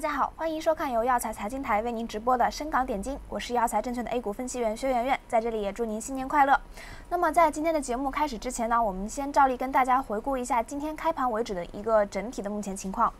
大家好，欢迎收看由药材财经台为您直播的深港点金，我是药材证券的 A 股分析员薛媛媛，在这里也祝您新年快乐。那么在今天的节目开始之前呢，我们先照例跟大家回顾一下今天开盘为止的一个整体的目前情况。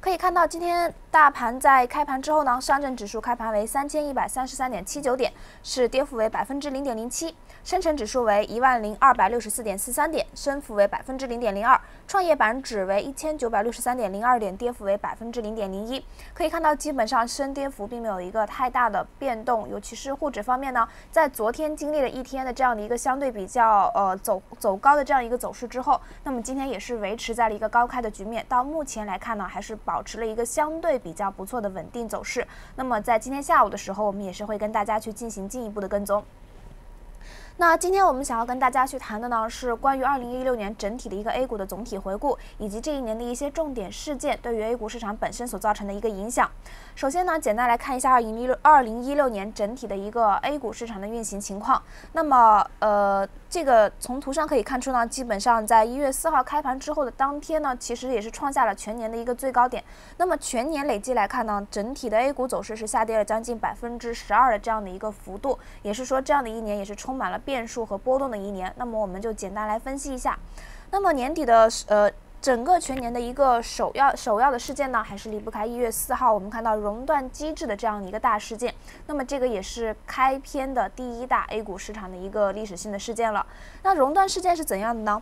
可以看到，今天大盘在开盘之后呢，上证指数开盘为三千一百三十三点七九点，是跌幅为百分之零点零七。深成指数为一万零二百六十四点四三点，升幅为百分之零点零二；创业板指为一千九百六十三点零二点，跌幅为百分之零点零一。可以看到，基本上升跌幅并没有一个太大的变动，尤其是沪指方面呢，在昨天经历了一天的这样的一个相对比较呃走走高的这样一个走势之后，那么今天也是维持在了一个高开的局面。到目前来看呢，还是保持了一个相对比较不错的稳定走势。那么在今天下午的时候，我们也是会跟大家去进行进一步的跟踪。那今天我们想要跟大家去谈的呢，是关于二零一六年整体的一个 A 股的总体回顾，以及这一年的一些重点事件对于 A 股市场本身所造成的一个影响。首先呢，简单来看一下二零一六二零一六年整体的一个 A 股市场的运行情况。那么，呃。这个从图上可以看出呢，基本上在一月四号开盘之后的当天呢，其实也是创下了全年的一个最高点。那么全年累计来看呢，整体的 A 股走势是下跌了将近百分之十二的这样的一个幅度，也是说这样的一年也是充满了变数和波动的一年。那么我们就简单来分析一下。那么年底的呃。整个全年的一个首要首要的事件呢，还是离不开一月四号我们看到熔断机制的这样一个大事件。那么这个也是开篇的第一大 A 股市场的一个历史性的事件了。那熔断事件是怎样的呢？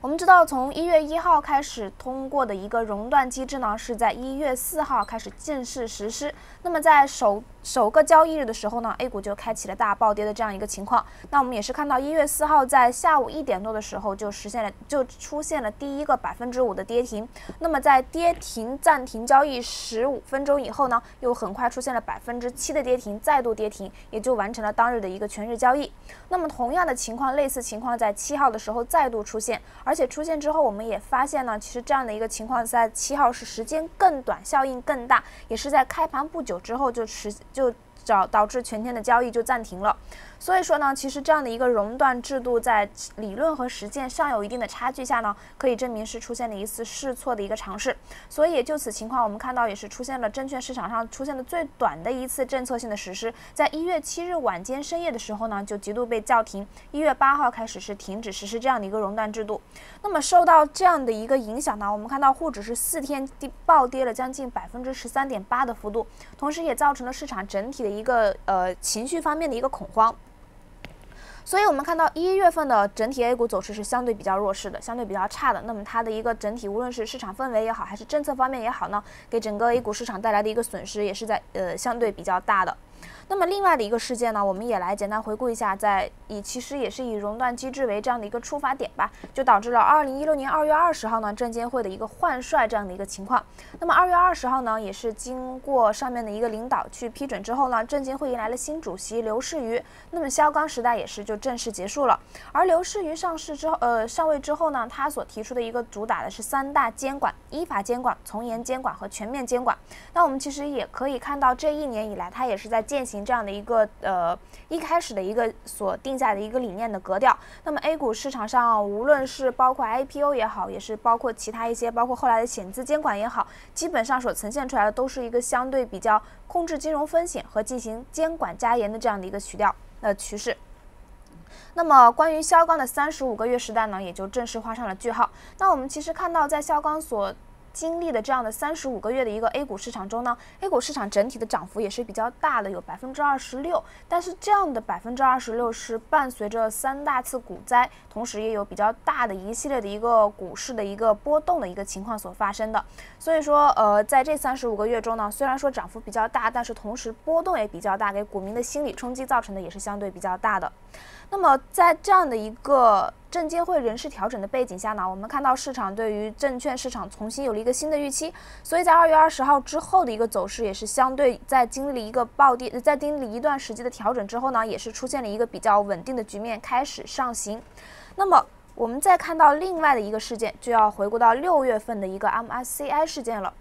我们知道，从一月一号开始通过的一个熔断机制呢，是在一月四号开始正式实施。那么在首首个交易日的时候呢，A 股就开启了大暴跌的这样一个情况。那我们也是看到一月四号在下午一点多的时候就实现了，就出现了第一个百分之五的跌停。那么在跌停暂停交易十五分钟以后呢，又很快出现了百分之七的跌停，再度跌停，也就完成了当日的一个全日交易。那么同样的情况，类似情况在七号的时候再度出现。而且出现之后，我们也发现呢，其实这样的一个情况在七号是时间更短，效应更大，也是在开盘不久久之后就持就导导致全天的交易就暂停了。所以说呢，其实这样的一个熔断制度在理论和实践尚有一定的差距下呢，可以证明是出现了一次试错的一个尝试。所以就此情况，我们看到也是出现了证券市场上出现的最短的一次政策性的实施，在一月七日晚间深夜的时候呢，就极度被叫停。一月八号开始是停止实施这样的一个熔断制度。那么受到这样的一个影响呢，我们看到沪指是四天跌暴跌了将近百分之十三点八的幅度，同时也造成了市场整体的一个呃情绪方面的一个恐慌。所以，我们看到一月份的整体 A 股走势是相对比较弱势的，相对比较差的。那么，它的一个整体，无论是市场氛围也好，还是政策方面也好呢，给整个 A 股市场带来的一个损失，也是在呃相对比较大的。那么另外的一个事件呢，我们也来简单回顾一下，在以其实也是以熔断机制为这样的一个出发点吧，就导致了二零一六年二月二十号呢证监会的一个换帅这样的一个情况。那么二月二十号呢，也是经过上面的一个领导去批准之后呢，证监会迎来了新主席刘士余，那么肖钢时代也是就正式结束了。而刘士余上市之后，呃上位之后呢，他所提出的一个主打的是三大监管：依法监管、从严监管和全面监管。那我们其实也可以看到，这一年以来他也是在践行。这样的一个呃一开始的一个所定下的一个理念的格调，那么 A 股市场上无论是包括 IPO 也好，也是包括其他一些，包括后来的险资监管也好，基本上所呈现出来的都是一个相对比较控制金融风险和进行监管加严的这样的一个曲调呃趋势。那么关于肖钢的三十五个月时代呢，也就正式画上了句号。那我们其实看到在肖钢所经历的这样的三十五个月的一个 A 股市场中呢，A 股市场整体的涨幅也是比较大的，有百分之二十六。但是这样的百分之二十六是伴随着三大次股灾，同时也有比较大的一系列的一个股市的一个波动的一个情况所发生的。所以说，呃，在这三十五个月中呢，虽然说涨幅比较大，但是同时波动也比较大，给股民的心理冲击造成的也是相对比较大的。那么在这样的一个证监会人事调整的背景下呢，我们看到市场对于证券市场重新有了一个新的预期，所以在二月二十号之后的一个走势也是相对在经历一个暴跌，在经历一段时间的调整之后呢，也是出现了一个比较稳定的局面，开始上行。那么我们再看到另外的一个事件，就要回顾到六月份的一个 MSCI 事件了。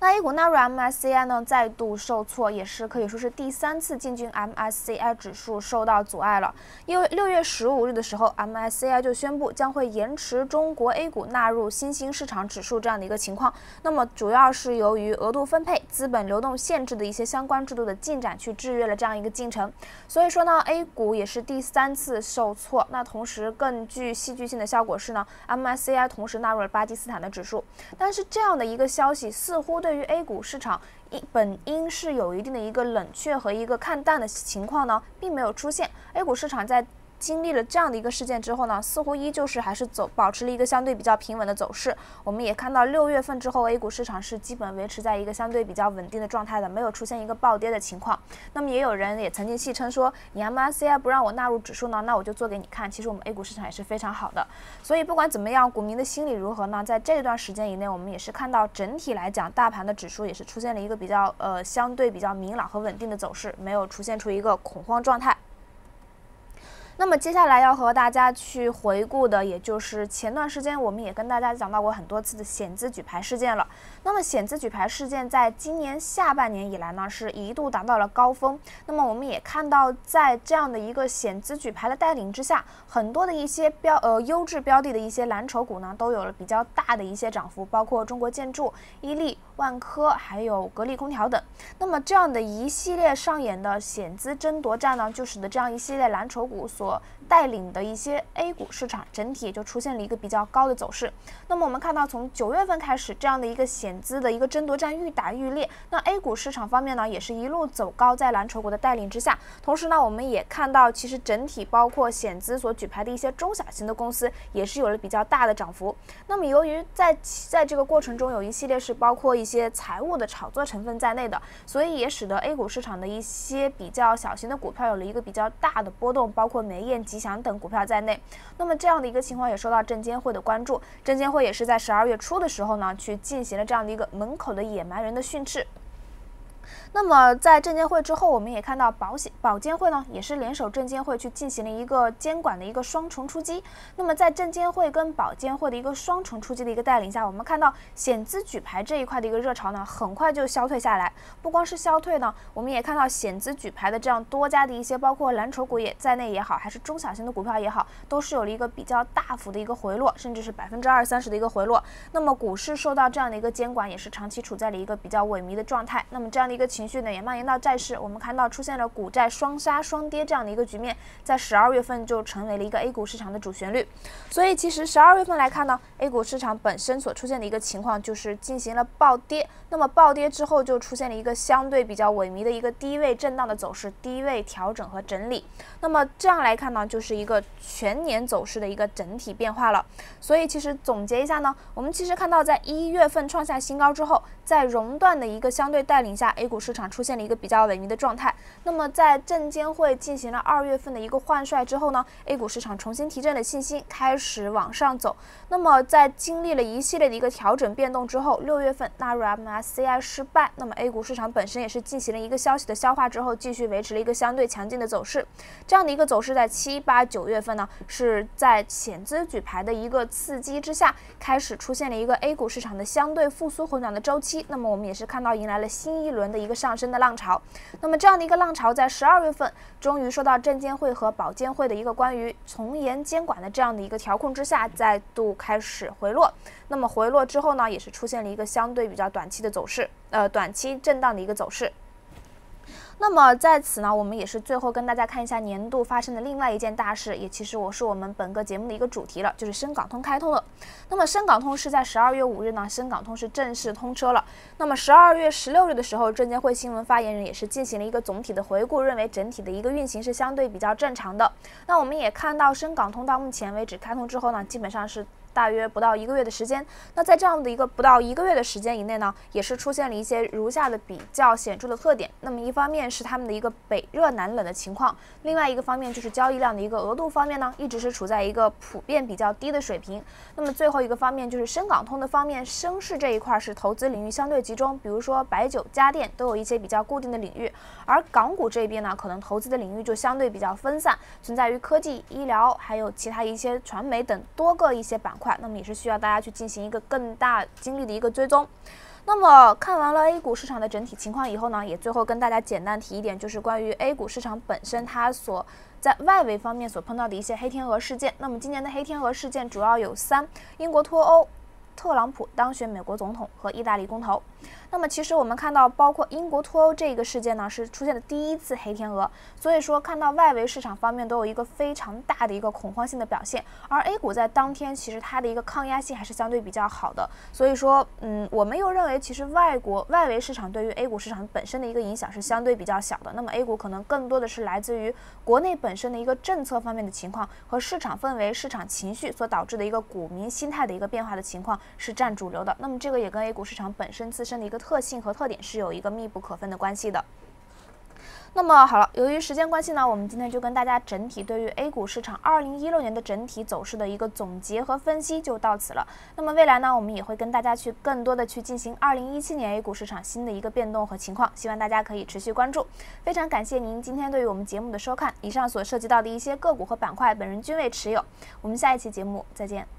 那 A 股纳入 MSCI 呢，再度受挫，也是可以说是第三次进军 MSCI 指数受到阻碍了。因为六月十五日的时候，MSCI 就宣布将会延迟中国 A 股纳入新兴市场指数这样的一个情况。那么主要是由于额度分配、资本流动限制的一些相关制度的进展去制约了这样一个进程。所以说呢，A 股也是第三次受挫。那同时更具戏剧性的效果是呢，MSCI 同时纳入了巴基斯坦的指数。但是这样的一个消息似乎对对于 A 股市场，一本应是有一定的一个冷却和一个看淡的情况呢，并没有出现。A 股市场在经历了这样的一个事件之后呢，似乎依旧是还是走保持了一个相对比较平稳的走势。我们也看到六月份之后，A 股市场是基本维持在一个相对比较稳定的状态的，没有出现一个暴跌的情况。那么也有人也曾经戏称说，你 MSCI 不让我纳入指数呢，那我就做给你看。其实我们 A 股市场也是非常好的。所以不管怎么样，股民的心理如何呢？在这段时间以内，我们也是看到整体来讲，大盘的指数也是出现了一个比较呃相对比较明朗和稳定的走势，没有出现出一个恐慌状态。那么接下来要和大家去回顾的，也就是前段时间我们也跟大家讲到过很多次的险资举牌事件了。那么险资举牌事件在今年下半年以来呢，是一度达到了高峰。那么我们也看到，在这样的一个险资举牌的带领之下，很多的一些标呃优质标的的一些蓝筹股呢，都有了比较大的一些涨幅，包括中国建筑、伊利、万科，还有格力空调等。那么这样的一系列上演的险资争夺战呢，就使得这样一系列蓝筹股所带领的一些 A 股市场整体也就出现了一个比较高的走势。那么我们看到，从九月份开始，这样的一个险资的一个争夺战愈打愈烈。那 A 股市场方面呢，也是一路走高，在蓝筹股的带领之下。同时呢，我们也看到，其实整体包括险资所举牌的一些中小型的公司，也是有了比较大的涨幅。那么由于在在这个过程中，有一系列是包括一些财务的炒作成分在内的，所以也使得 A 股市场的一些比较小型的股票有了一个比较大的波动，包括煤业集。等股票在内，那么这样的一个情况也受到证监会的关注。证监会也是在十二月初的时候呢，去进行了这样的一个门口的野蛮人的训斥。那么在证监会之后，我们也看到保险保监会呢，也是联手证监会去进行了一个监管的一个双重出击。那么在证监会跟保监会的一个双重出击的一个带领下，我们看到险资举牌这一块的一个热潮呢，很快就消退下来。不光是消退呢，我们也看到险资举牌的这样多家的一些，包括蓝筹股也在内也好，还是中小型的股票也好，都是有了一个比较大幅的一个回落，甚至是百分之二三十的一个回落。那么股市受到这样的一个监管，也是长期处在了一个比较萎靡的状态。那么这样的一个情绪呢，也蔓延到债市。我们看到出现了股债双杀双跌这样的一个局面，在十二月份就成为了一个 A 股市场的主旋律。所以其实十二月份来看呢，A 股市场本身所出现的一个情况就是进行了暴跌。那么暴跌之后就出现了一个相对比较萎靡的一个低位震荡的走势，低位调整和整理。那么这样来看呢，就是一个全年走势的一个整体变化了。所以其实总结一下呢，我们其实看到在一月份创下新高之后，在熔断的一个相对带领下，A 股市场出现了一个比较萎靡的状态。那么在证监会进行了二月份的一个换帅之后呢，A 股市场重新提振了信心，开始往上走。那么在经历了一系列的一个调整变动之后，六月份纳入 MSCI 失败，那么 A 股市场本身也是进行了一个消息的消化之后，继续维持了一个相对强劲的走势。这样的一个走势在七八九月份呢，是在险资举牌的一个刺激之下，开始出现了一个 A 股市场的相对复苏回暖的周期。那么我们也是看到迎来了新一轮的一个上升的浪潮。那么这样的一个浪潮在十二月份终于受到证监会和保监会的一个关于从严监管的这样的一个调控之下，再度开始回落。那么回落之后呢，也是出现了一个相对比较短期的走势，呃，短期震荡的一个走势。那么在此呢，我们也是最后跟大家看一下年度发生的另外一件大事，也其实我是我们本个节目的一个主题了，就是深港通开通了。那么深港通是在十二月五日呢，深港通是正式通车了。那么十二月十六日的时候，证监会新闻发言人也是进行了一个总体的回顾，认为整体的一个运行是相对比较正常的。那我们也看到深港通到目前为止开通之后呢，基本上是。大约不到一个月的时间，那在这样的一个不到一个月的时间以内呢，也是出现了一些如下的比较显著的特点。那么一方面是他们的一个北热南冷的情况，另外一个方面就是交易量的一个额度方面呢，一直是处在一个普遍比较低的水平。那么最后一个方面就是深港通的方面，深市这一块是投资领域相对集中，比如说白酒、家电都有一些比较固定的领域，而港股这边呢，可能投资的领域就相对比较分散，存在于科技、医疗还有其他一些传媒等多个一些板块。那么也是需要大家去进行一个更大精力的一个追踪。那么看完了 A 股市场的整体情况以后呢，也最后跟大家简单提一点，就是关于 A 股市场本身它所在外围方面所碰到的一些黑天鹅事件。那么今年的黑天鹅事件主要有三：英国脱欧。特朗普当选美国总统和意大利公投，那么其实我们看到，包括英国脱欧这个事件呢，是出现的第一次黑天鹅。所以说，看到外围市场方面都有一个非常大的一个恐慌性的表现，而 A 股在当天其实它的一个抗压性还是相对比较好的。所以说，嗯，我们又认为其实外国外围市场对于 A 股市场本身的一个影响是相对比较小的。那么 A 股可能更多的是来自于国内本身的一个政策方面的情况和市场氛围、市场情绪所导致的一个股民心态的一个变化的情况。是占主流的，那么这个也跟 A 股市场本身自身的一个特性和特点是有一个密不可分的关系的。那么好了，由于时间关系呢，我们今天就跟大家整体对于 A 股市场二零一六年的整体走势的一个总结和分析就到此了。那么未来呢，我们也会跟大家去更多的去进行二零一七年 A 股市场新的一个变动和情况，希望大家可以持续关注。非常感谢您今天对于我们节目的收看，以上所涉及到的一些个股和板块，本人均未持有。我们下一期节目再见。